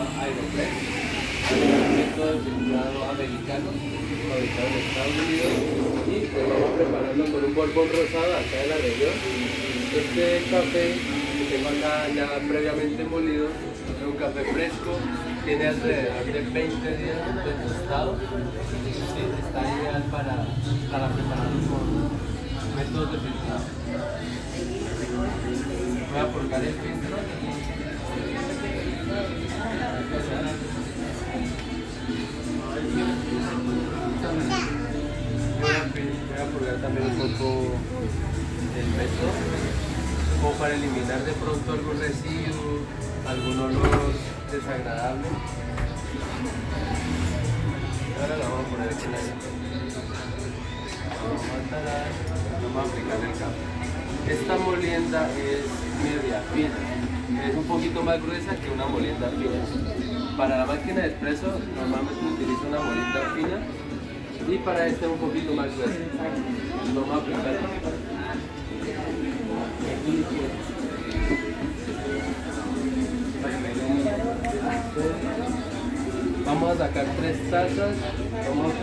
llama un método de filtrado americano, fabricado en Estados Unidos. Y pues vamos a con un borbón rosado acá de la región. Este café que tengo acá ya previamente molido es un café fresco, tiene alrededor de 20 días de tostado. Sí, está ideal para, para prepararlo con métodos de filtrado. Voy a purgar el filtro. Purgar también un poco el método, como para eliminar de pronto algún residuo, algún olor desagradable. Ahora la vamos a poner aquí en la Vamos a aplicar el café. Esta molienda es media fina, es un poquito más gruesa que una molienda fina. Para la máquina de espresso normalmente utilizo una molienda fina y para esta un poquito más. Vamos a aplicar. Vamos a sacar tres tazas. Vamos a